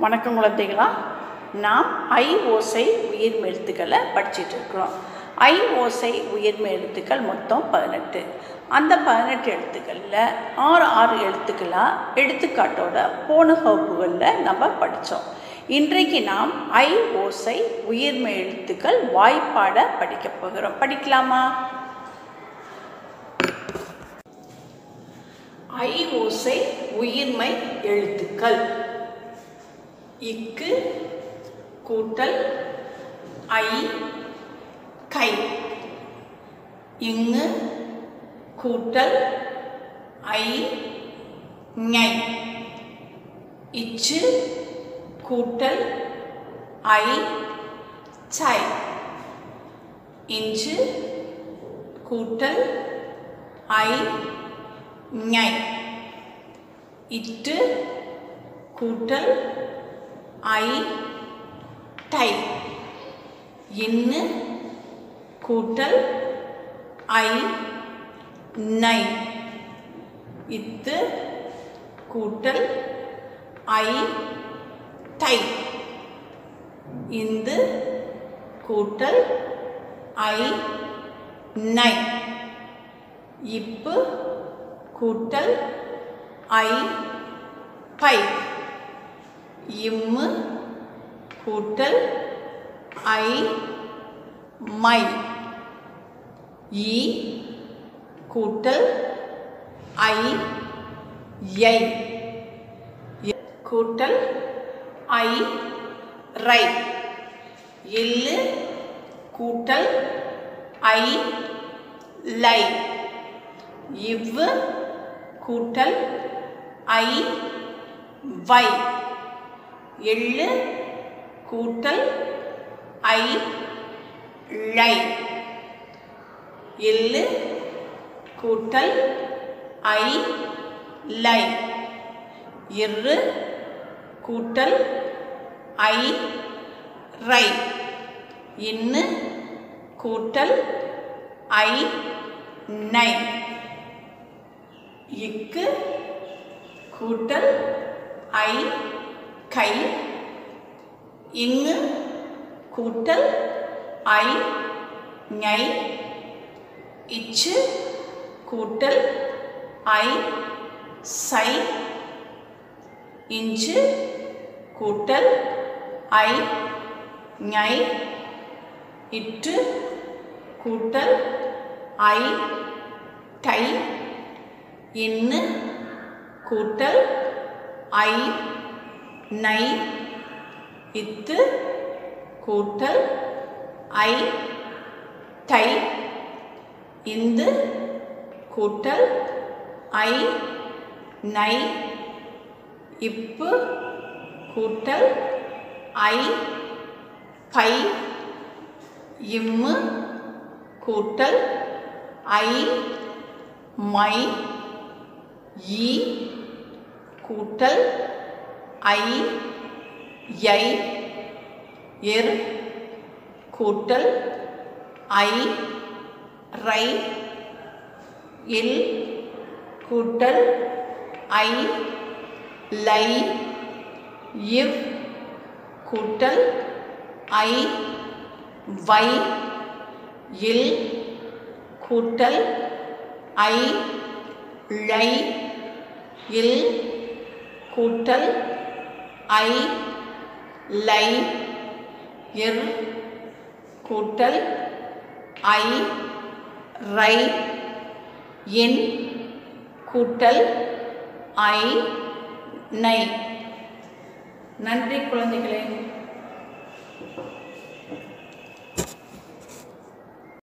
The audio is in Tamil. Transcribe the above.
வணக்கம் குழந்தைகளா. நாம் ஐ ஓசை உயிர்மெய் எழுத்துக்களை படிச்சுட்டு இருக்கிறோம். ஐ ஓசை உயிர்மை எழுத்துக்கள் மொத்தம் பதினெட்டு. அந்த பதினெட்டு எழுத்துக்களில் ஆறு ஆறு எழுத்துக்களாக எடுத்துக்காட்டோட போன வகுப்புகளில் நம்ம படித்தோம் இன்றைக்கு நாம் ஐ ஓசை உயிர்மை எழுத்துக்கள் வாய்ப்பாட படிக்க போகிறோம். படிக்கலாமா? ஐ ஓசை உயிர்மை எழுத்துக்கள். இக்கு கூட்டல் ஐ கை இங்கு கூட்டல் ஐ ஞை இச்சு கூட்டல் ஐ சை இஞ்சு கூட்டல் ஐ ஞை இட்டு கூட்டல் ஐ டை இன்னு கூட்டல் ஐ நை இத்து கூட்டல் ஐ டை இந்து கூட்டல் ஐ நை இப்பு கூட்டல் ஐ பை இம்மு கூட்டல் ஐ மை. இ கூட்டல் ஐ ஐ கூட்டல் ஐ ரை. இல்லு கூட்டல் ஐ லை. இவ்வு கூட்டல் ஐ வை. எள்ளு கூட்டல் ஐ ழை. எள்ளு கூட்டல் ஐ லை இரு கூட்டல் ஐ ரை இன்னு கூட்டல் ஐ நை இக்கு கூட்டல் ஐ கை இங்கு கூட்டல் ஐ ஞை இச்சு கூட்டல் ஐ சை இஞ்சு கூட்டல் ஐ ஞை இட்டு கூட்டல் ஐ டை இன்னு கூட்டல் ஐ நை இத்து கூட்டல் ஐ தை இந்து கூட்டல் ஐ நை இப்பு கூட்டல் ஐ பை இம்மு கூட்டல் ஐ மை ஈ கூட்டல் ஐ யை எர் கூட்டல் ஐ ரை இல் கூட்டல் ஐ லை இவ் கூட்டல் ஐ வை இல் கூட்டல் ஐ ழை இல் கூட்டல் ஐ லை இர் கூட்டல் ஐ ரை என் கூட்டல் ஐ நை நன்றி குழந்தைகளே.